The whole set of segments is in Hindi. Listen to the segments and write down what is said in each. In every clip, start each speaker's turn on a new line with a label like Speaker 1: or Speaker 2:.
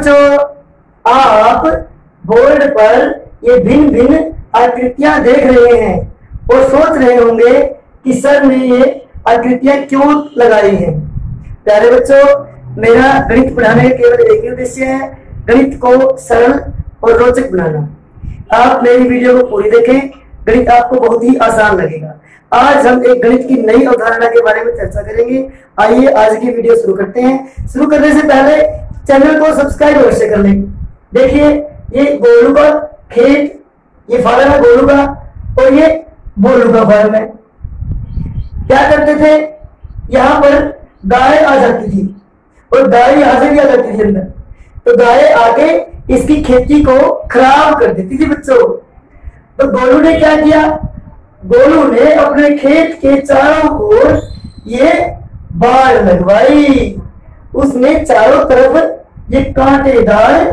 Speaker 1: बच्चों आप बोर्ड पर ये भिन्न भिन्न आकृतियाँ देख रहे हैं और सोच रहे होंगे कि सर ने ये आकृतियाँ क्यों लगाई हैं। प्यारे बच्चों, मेरा गणित पढ़ाने का केवल एक ही उद्देश्य है, गणित को सरल और रोचक बनाना। आप मेरी वीडियो को पूरी देखें, गणित आपको बहुत ही आसान लगेगा। आज हम एक गणित की नई अवधारणा के बारे में चर्चा करेंगे। आइए आज की वीडियो शुरू करते हैं। शुरू करने से पहले चैनल को सब्सक्राइब अवश्य कर लें। देखिए, ये गोलू का खेत, ये फार्म है गोलू का और ये बोलू का फार्म है। क्या करते थे? यहाँ पर गाय आ जाती थी, और गाय यहाँ से भी आ जाती थी अंदर। तो गाय आके इसकी खेती को खराब कर देती थी बच्चों। तो गोलू ने क्या किया? गोलू ने अपने खेत के चारों ओर ये बाढ़ लगवाई। उसने चारों तरफ़ ये कांटेदार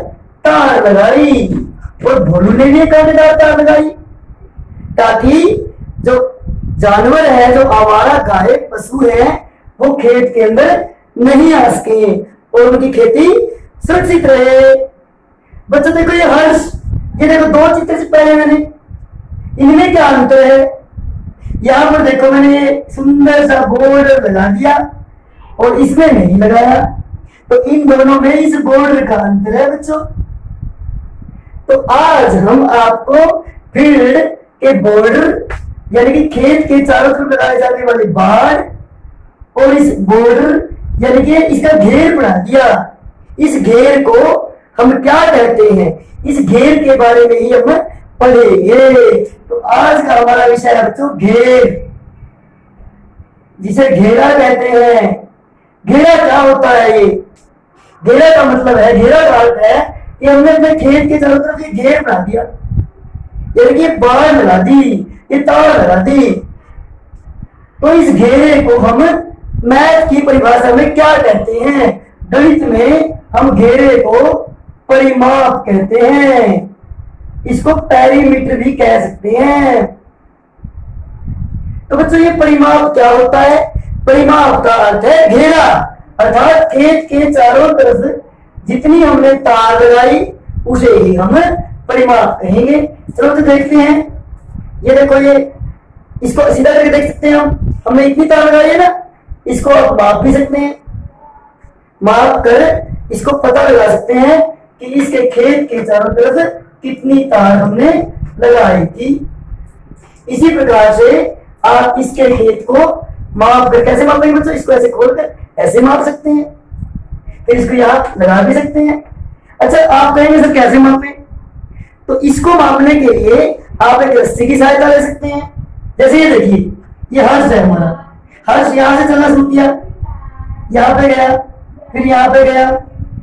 Speaker 1: तार लगाई। और भोलू ने भी कांटेदार तार लगाई। ताकि जो जानवर है, जो आवारा गाय पशु है, वो खेत के अंदर नहीं आ सके और उनकी खेती सुरक्षित रहे। बच्चों, देखो ये हर्ष, ये देखो दो चित्र पहले मैंने। इनमें क्या अंतर है? यहाँ पर देखो मैंने सुंदर सा बोर्ड लगा दिया और इसमें नहीं लगाया। तो इन दोनों में इस बोर्ड का अंतर है बच्चों। तो आज हम आपको फ़ील्ड के बॉर्डर यानी कि खेत के चारों तरफ़ लगाए जाने वाले बाढ़, और इस बॉर्डर यानी कि इसका घेर बना दिया। इस घेर को हम क्या कहते हैं? इस घेर के बारे में ही हम पढ़ेंगे। तो आज का हमारा विषय है बच्चों, घेर। जिसे घेरा कहते हैं। घेरा क्या होता है ये? घेरा का मतलब है घेरा का अर्थ है कि हमने अपने खेत के चारों तरफ़ घेर बना दिया। यानी कि बाढ़ लगा दी, ये तार लगा दी। तो इस घेरे को हम मैथ की परिभाषा में क्या कहते हैं? गणित में हम घेरे को परिमाप कहते हैं। इसको पैरीमीटर भी कह सकते हैं। तो बच्चों, ये परिमाप क्या होता है? परिमाप का अर्थ है घेरा अर्थात खेत के चारों तरफ़ जितनी हमने तार लगाई, उसे ही हम परिमाप कहेंगे। चलो तो देखते हैं। ये देखो ये, इसको सीधा करके देख सकते हैं हम। हमने इतनी तार लगाई है ना, इसको आप माप भी सकते हैं। माप कर इसको पता लगा सकते हैं कि इसके खेत के चारों तरफ़ कितनी तार हमने लगाई थी। इसी प्रकार से आप इसके खेत को माप कर कैसे मापेंगे बच्चों? इसको ऐसे खोलकर ऐसे माप सकते हैं, फिर इसको यहाँ लगा भी सकते हैं। अच्छा आप कहेंगे सर, कैसे मापे तो इसको मापने के लिए आप एक रस्सी की सहायता ले सकते हैं। जैसे ये देखिए, ये हर्ष है हमारा। हर्ष यहाँ से चलना शुरू किया। यहाँ पे गया, फिर यहाँ पे गया,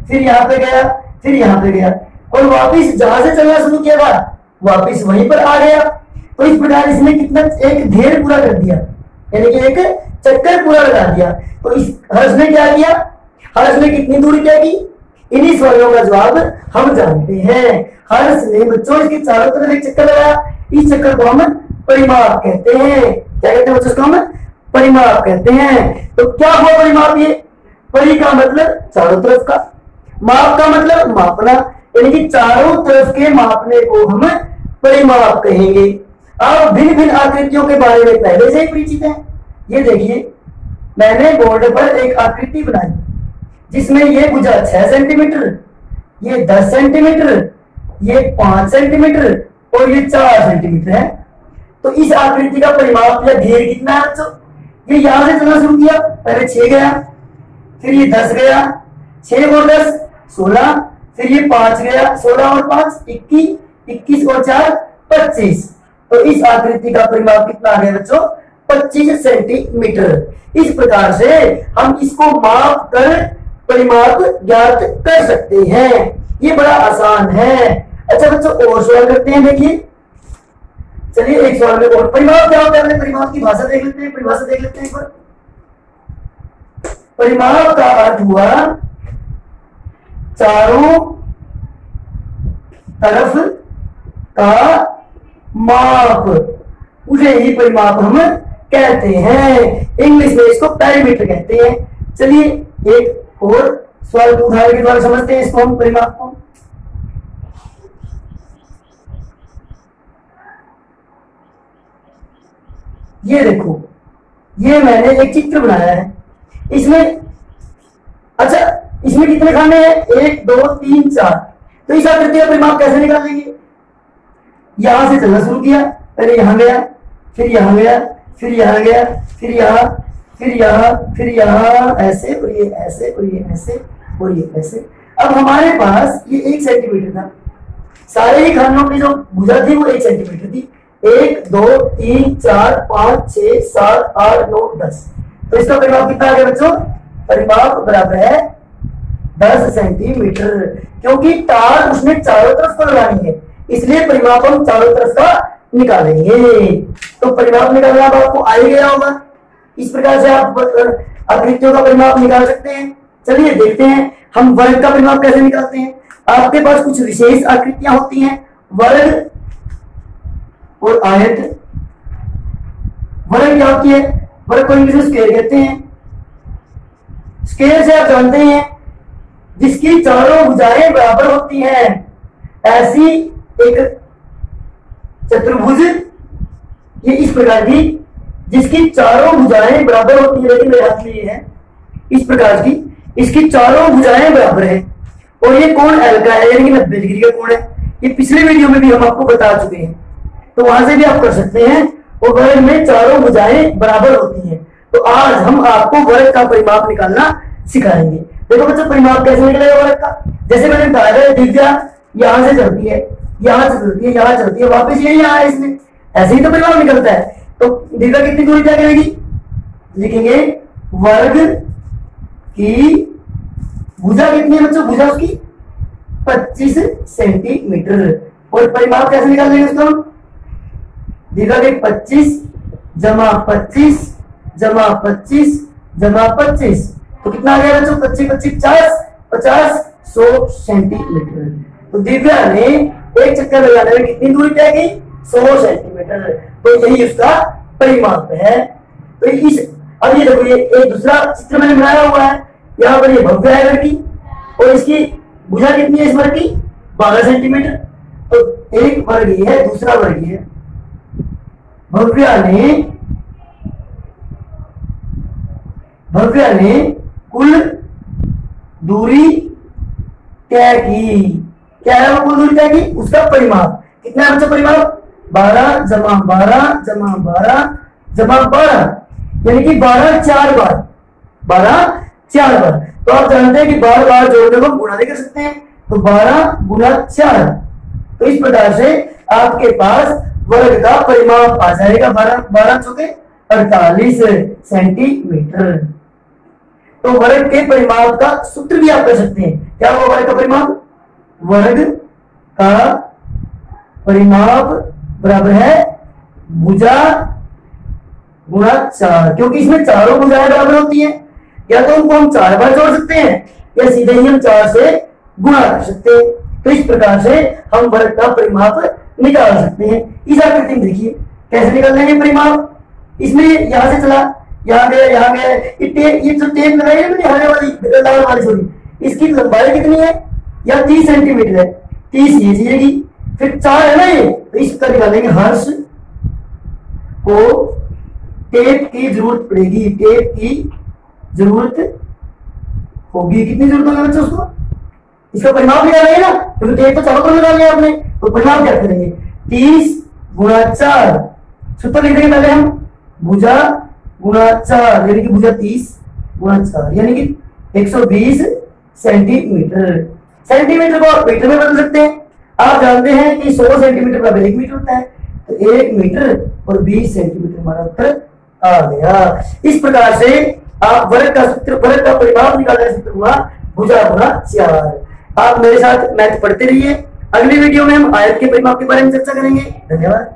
Speaker 1: फिर यहाँ पे गया, फिर यहाँ पे गया। और वापिस जहाँ से चलना शुरू किया था, वापिस वहीं पर आ गया। तो इस प्रकार इसने कितना, एक घेर पूरा कर दिया। यानी कि एक चक्कर पूरा लगा दिया। तो इस हर्ष ने क्या किया? हर्ष ने कितनी दूरी तय की? इन्हीं सवालों का जवाब हम जानते हैं। हर्ष ने बच्चों, इसके चारों तरफ़ एक चक्कर लगाया। इस चक्कर को हम परिमाप कहते हैं। क्या कहते हैं बच्चों इसको हम? परिमाप कहते हैं। तो क्या हुआ परिमाप ये? परि का मतलब चारों तरफ़ का, माप का मतलब मापना। यानी कि चारों तरफ़ के मापने को हम परिमाप कहेंगे। अब भिन्न भिन्न आकृतियों के बारे में पहले से ही परिचित है। ये देखिए, मैंने बोर्ड पर एक आकृति बनाई, जिसमें ये भुजा छह सेंटीमीटर ये दस सेंटीमीटर ये पाँच सेंटीमीटर और ये चार सेंटीमीटर है। तो इस आकृति का परिमाप या घेर कितना है बच्चों? ये यहाँ से चलना शुरू किया, पहले छह गया, फिर ये दस गया, छह और दस, सोलह, फिर ये पाँच गया, सोलह और पाँच, इक्कीस इक्कीस और चार, पच्चीस। तो इस आकृति का परिमाप कितना आ गया बच्चों? पच्चीस सेंटीमीटर। इस प्रकार से हम इसको माप कर, परिमाप ज्ञात कर सकते हैं। ये बड़ा आसान है। अच्छा बच्चों, और सवाल करते हैं, देखिए। चलिए, एक सवाल में और परिमाप क्या होता है? परिमाप की भाषा देख लेते हैं, परिभाषा देख लेते हैं एक बार। परिमाप का अर्थ हुआ, चारों तरफ़ का माप। उसे ही परिमाप हम कहते हैं। इंग्लिश में इसको पैरामीटर कहते हैं। चलिए, एक और सवाल उदाहरण के द्वारा समझते हैं इसको हम परिमाप को। ये देखो, ये मैंने एक चित्र बनाया है। इसमें अच्छा इसमें कितने खाने हैं? एक, दो, तीन, चार। तो इस आकृति का परिमाप कैसे निकालेंगे? यहाँ से चलना शुरू किया, पहले यहाँ गया, फिर यहाँ गया फिर यहाँ गया, फिर यहाँ फिर यहाँ फिर यहाँ, ऐसे और ये, ऐसे और ये, ऐसे और ये, ऐसे। अब हमारे पास ये एक सेंटीमीटर था। सारे ही खानों की जो भुजा थी वो एक सेंटीमीटर थी। एक, दो, तीन, चार, पाँच छ सात, आठ, नौ, दस। तो इसका परिमाप कितना आ गया बच्चों? परिमाप बराबर है दस सेंटीमीटर क्योंकि तार उसने चारों तरफ़ को लगानी है। इसलिए परिमाप हम चारों तरफ़ का निकालेंगे। तो परिमाप निकालना अब आपको आ ही गया होगा। इस प्रकार से आप आकृतियों का परिमाप निकाल सकते हैं। चलिए देखते हैं, हम वर्ग का परिमाप कैसे निकालते हैं। आपके पास कुछ विशेष आकृतियाँ होती हैं। वर्ग और आयत। वर्ग क्या होती है? वर्ग को इंग्लिश स्केल कहते हैं। स्केल से आप जानते हैं, जिसकी चारों भुजाएँ बराबर होती हैं। ऐसी एक चतुर्भुज। ये इस प्रकार की जिसकी चारों भुजाएँ बराबर होती है, लेकिन मेरे हाथ में ये है। इस प्रकार की इसकी चारों भुजाएँ बराबर है। और ये कोण एल का है, यानी कि नब्बे डिग्री का कोण है। ये पिछले वीडियो में भी हम आपको बता चुके हैं। तो वहाँ से भी आप कर सकते हैं, और वर्ग में चारों भुजाएँ बराबर होती हैं। तो आज हम आपको वर्ग का परिमाप निकालना सिखाएँगे। देखो बच्चों, परिमाप कैसे निकलेगा वर्ग का? जैसे मैंने बताया, दिव्या यहाँ से चलती है। यहाँ से चलती है यहाँ चलती है, वापस यहाँ है इसमें ऐसे ही तो परिमाप निकलता है। तो दिव्या कितनी दूरी तय करेगी लिखेंगे, वर्ग की भुजा कितनी है बच्चों? भुजा उसकी 25 सेंटीमीटर। और परिमाप कैसे निकाल देंगे उसको दीर्घ के पच्चीस जमा पच्चीस जमा पच्चीस जमा पच्चीस। तो कितना आ गया बच्चों? पच्चीस पच्चीस, पचास पचास, सौ सेंटीमीटर। तो दिव्या ने एक चक्कर लगाने में कितनी दूरी तय की सौ सेंटीमीटर तो यही उसका परिमाप है। तो इस, अब ये देखो, ये एक दूसरा चित्र मैंने बनाया हुआ है। यहाँ पर ये भव्य है लड़की और इसकी भुजा कितनी है इस वर्ग की? बारह सेंटीमीटर। तो एक वर्ग ये है, दूसरा वर्ग ये भव्या ने भव्या ने कुल दूरी तय की। क्या है वो कुल तय की? उसका परिमाप। कितना बच्चा परिमाप? बारह जमा बारह जमा बारह जमा बारह। यानी कि बारह चार बार। बारह चार बार। तो आप जानते हैं कि बार बार जोड़ने को गुणा नहीं कर सकते हैं तो बारह गुना चार। तो इस प्रकार से आपके पास वर्ग का परिमाप आ जाएगा बारह बारह चौके अड़तालीस सेंटीमीटर। तो वर्ग के परिमाप का सूत्र भी आप कर सकते हैं। क्या होगा वर्ग का परिमाप? वर्ग का परिमाप बराबर है भुजा गुणा चार, क्योंकि इसमें चारों भुजाएँ बराबर होती हैं। या तो उनको हम चार बार जोड़ सकते हैं, या सीधे ही हम चार से गुणा कर सकते हैं। तो इस प्रकार से हम वर्ग का परिमाप निकाल सकते हैं। इस आकृति में देखिए, कैसे निकाल लेंगे परिमाप? इसमें यहाँ से चला, यहाँ गया यहाँ गया। ये टेप ये जो टेप लगाई है मैंने हरे वाली, लाल वाली, सॉरी, इसकी लंबाई कितनी है? या तीस सेंटीमीटर है। तीस ये चीजेगी फिर चार है ना ये। तो इसका निकालेंगे हर्ष को टेप की ज़रूरत पड़ेगी। टेप की ज़रूरत होगी। कितनी ज़रूरत होगी बच्चों उसको? इसका परिमाप निकालेंगे ना। क्योंकि टेप तो चारों तरफ़ निकाल लिया आपने। तो परिणाम क्या करेंगे तीस गुणा चार। सूत्र लिख देंगे पहले हम। भुजा गुणा चार। यानी कि भुजा तीस गुणा चार। यानी कि एक सौ बीस सेंटीमीटर। सेंटीमीटर को आप मीटर में बदल सकते हैं। आप जानते हैं कि सौ सेंटीमीटर का एक मीटर होता है तो एक मीटर और बीस सेंटीमीटर हमारा उत्तर आ गया। इस प्रकार से आप वर्ग का सूत्र, वर्ग का परिभाव निकालने सूत्र हुआ भुजा गुणा चार। आप मेरे साथ मैथ पढ़ते रहिए। अगली वीडियो में हम आयत के परिभाव के बारे में चर्चा करेंगे। धन्यवाद।